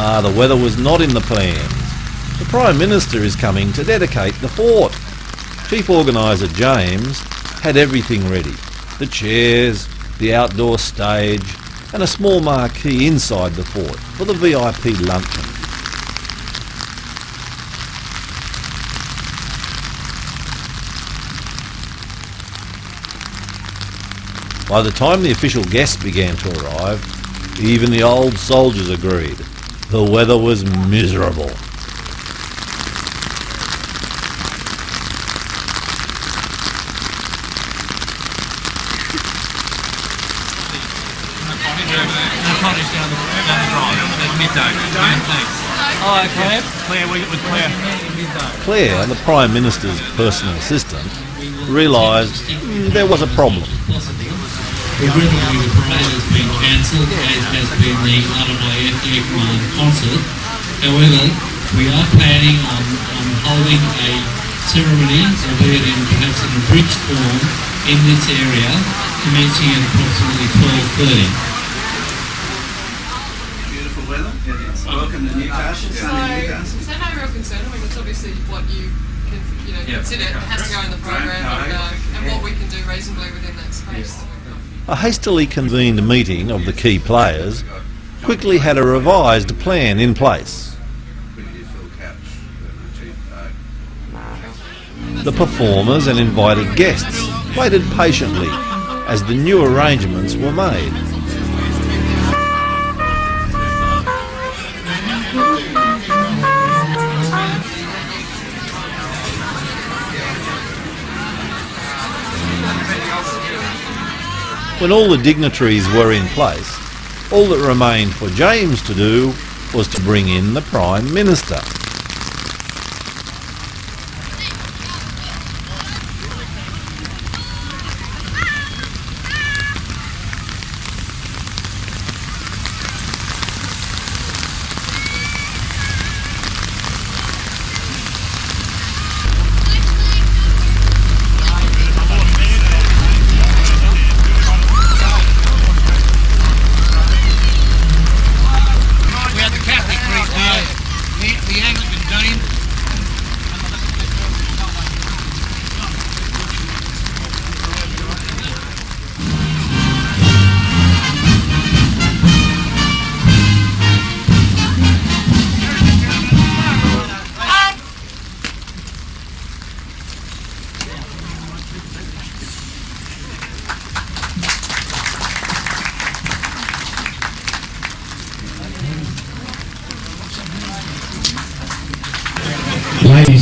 Ah, the weather was not in the plans. The Prime Minister is coming to dedicate the fort. Chief Organiser James had everything ready. The chairs, the outdoor stage and a small marquee inside the fort for the VIP luncheon. By the time the official guests began to arrive, even the old soldiers agreed. The weather was miserable. Claire. The Prime Minister's personal assistant, realised there was a problem. Regrettably, the parade has been cancelled, as has been the RAF Air Command concert. However, we are planning on, on holding a ceremony, albeit in perhaps in a bridge form, in this area, commencing at approximately 12.30. Beautiful weather. Welcome to Newcastle. So, Sunny Newcastle. so no real concern. I mean, it's obviously what you can, you know, Yeah. consider it has to go in the program Right. and, uh, and what we can do reasonably within that space. A hastily convened meeting of the key players quickly had a revised plan in place. The performers and invited guests waited patiently as the new arrangements were made. When all the dignitaries were in place, all that remained for James to do was to bring in the Prime Minister.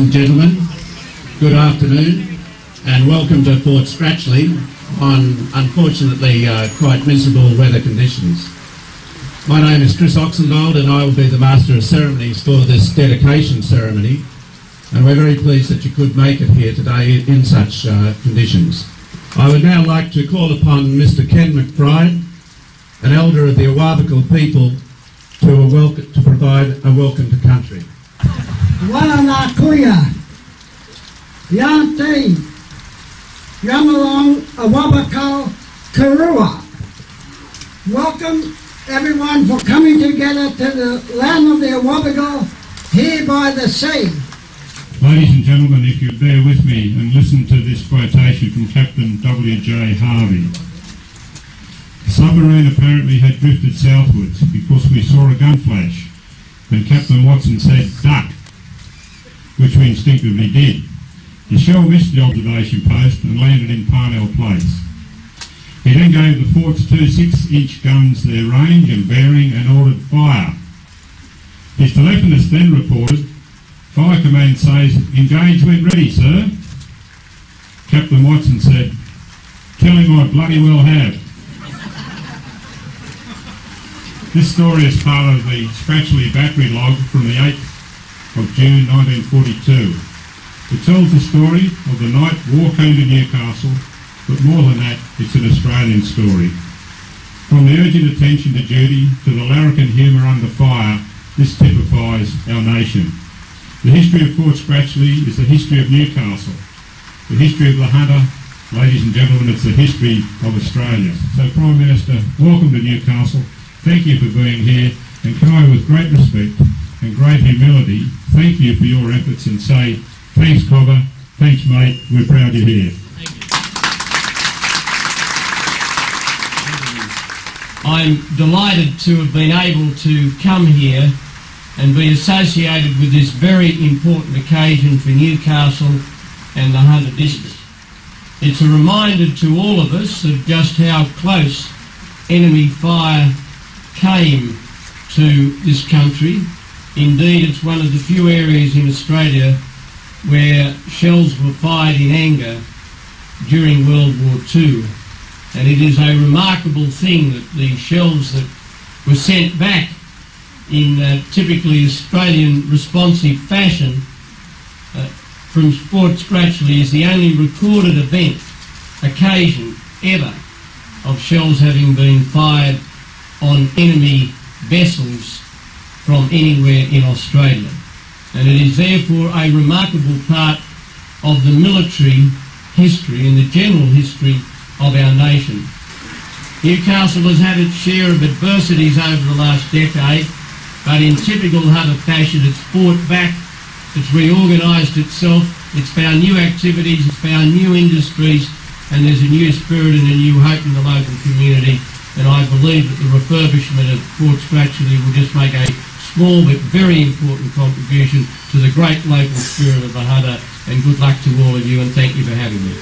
And gentlemen, good afternoon and welcome to Fort Scratchley on unfortunately uh, quite miserable weather conditions. My name is Chris Oxenbold and I will be the Master of Ceremonies for this dedication ceremony and we're very pleased that you could make it here today in such uh, conditions. I would now like to call upon Mr Ken McBride, an elder of the Awabakal people, to, to provide a welcome to country. Wananakuya, Yante, Yamalong, Awabakal, uh, Karua. Welcome everyone for coming together to the land of the Awabakal here by the sea. Ladies and gentlemen, if you bear with me and listen to this quotation from Captain W.J. Harvey. The submarine apparently had drifted southwards because we saw a gun flash when Captain Watson said, duck, which we instinctively did. The shell missed the observation post and landed in Parnell Place. He then gave the fort's two six-inch guns their range and bearing and ordered fire. His telephonist then reported, Fire Command says, engage when ready, sir. Captain Watson said, tell him I bloody well have. This story is part of the Scratchley battery log from the 8th of June 1942. It tells the story of the night war came to Newcastle, but more than that, it's an Australian story. From the urgent attention to duty to the larrikin humour under fire, this typifies our nation. The history of Fort Scratchley is the history of Newcastle. The history of the hunter, ladies and gentlemen, it's the history of Australia. So Prime Minister, welcome to Newcastle. Thank you for being here And can I, with great respect and great humility, thank you for your efforts and say, thanks Cobber, thanks mate, we're proud you're here. I'm delighted to have been able to come here and be associated with this very important occasion for Newcastle and the Hunter district. It's a reminder to all of us of just how close enemy fire came to this country. Indeed, it's one of the few areas in Australia where shells were fired in anger during World War II. And it is a remarkable thing that the shells that were sent back in uh, typically Australian responsive fashion uh, from Fort Scratchley is the only recorded event, occasion ever, of shells having been fired on enemy vessels from anywhere in Australia. And it is therefore a remarkable part of the military history and the general history of our nation. Newcastle has had its share of adversities over the last decade, but in typical Hunter fashion it's fought back, it's reorganised itself, it's found new activities, it's found new industries, and there's a new spirit and a new hope in the local community. And I believe that the refurbishment of Fort Scratchley will just make a small but very important contribution to the great local spirit of the Hunter. And good luck to all of you, and thank you for having me.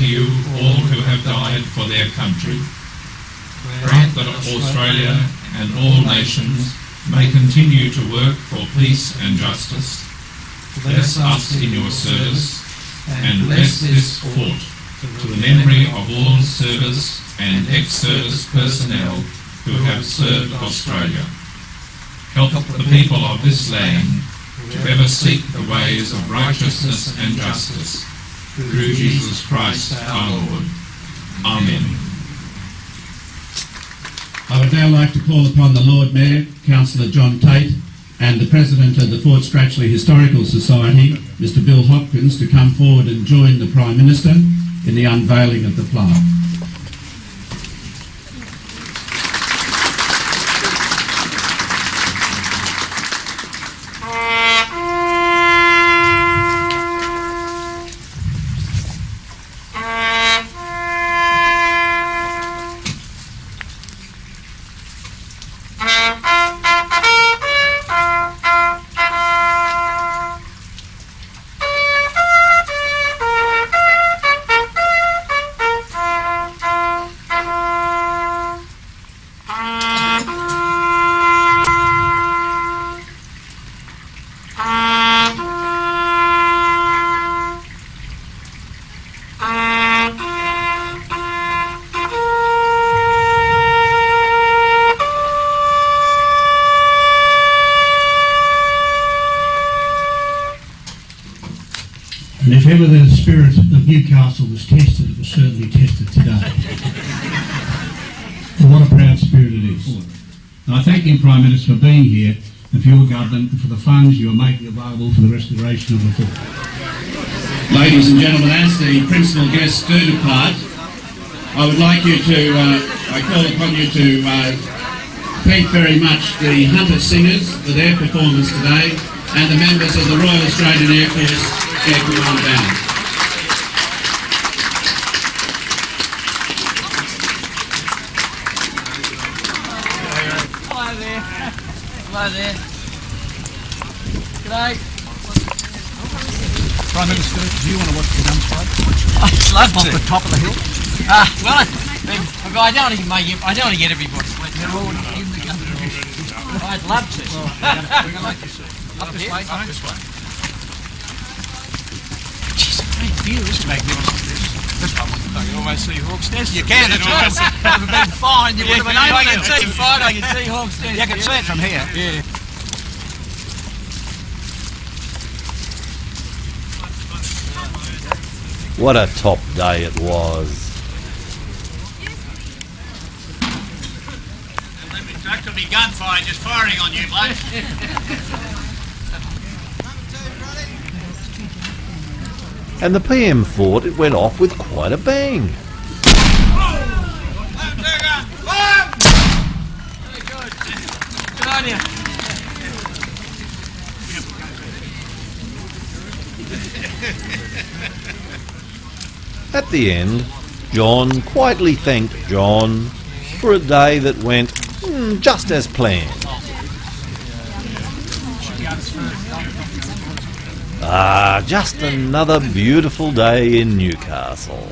To you all who have died for their country. Grant that Australia and all nations may continue to work for peace and justice. Bless us in your service and bless this fort to the memory of all service and ex-service personnel who have served Australia. Help the people of this land to ever seek the ways of righteousness and justice through Jesus Christ our Lord. Amen. I would now like to call upon the Lord Mayor, Councillor John Tate, and the President of the Fort Scratchley Historical Society, Mr Bill Hopkins, to come forward and join the Prime Minister in the unveiling of the plaque. And if ever the spirit of Newcastle was tested, it was certainly tested today. and what a proud spirit it is. And I thank you, Prime Minister, for being here and for your government and for the funds you are making available for the restoration of the fort. Ladies and gentlemen, as the principal guests do depart, I would like you to, uh, I call upon you to uh, thank very much the Hunter Singers for their performance today and the members of the Royal Australian Air Force Air Command Band. Hello there. Hello there. G'day. Prime Minister, do you want to watch the fight? I'd love Off to. the top of the hill? Ah, well, I, I don't want to make it, I don't want to get everybody sweating. They're all in the gun. I'd love to. We're going to let you see. Up this way, up this way. Jeez, great view. This is magnificent. This, this one, I can almost see Hawks Nest. You can, that's right. If it had been fine, you would have been able can to. see fine, I can see Hawks Nest. You can see it from here. Yeah. What a top day it was. That could be gunfire just firing on you, mate. And the PM thought it went off with quite a bang. At the end, John quietly thanked John for a day that went mm, just as planned. Ah, just another beautiful day in Newcastle.